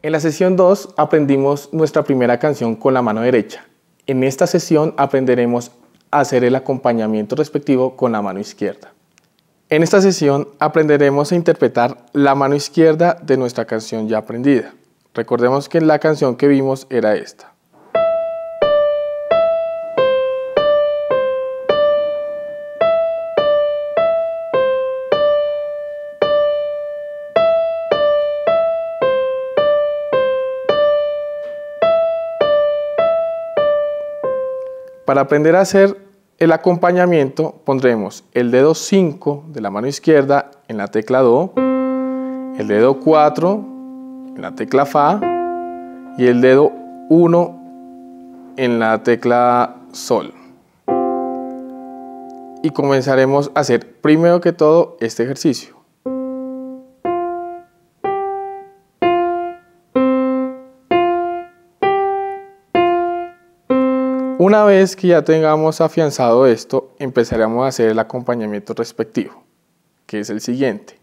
En la sesión 2 aprendimos nuestra primera canción con la mano derecha. En esta sesión aprenderemos a hacer el acompañamiento respectivo con la mano izquierda. En esta sesión aprenderemos a interpretar la mano izquierda de nuestra canción ya aprendida. Recordemos que la canción que vimos era esta. Para aprender a hacer el acompañamiento pondremos el dedo 5 de la mano izquierda en la tecla Do, el dedo 4 en la tecla Fa y el dedo 1 en la tecla Sol. Y comenzaremos a hacer primero que todo este ejercicio. Una vez que ya tengamos afianzado esto, empezaremos a hacer el acompañamiento respectivo, que es el siguiente.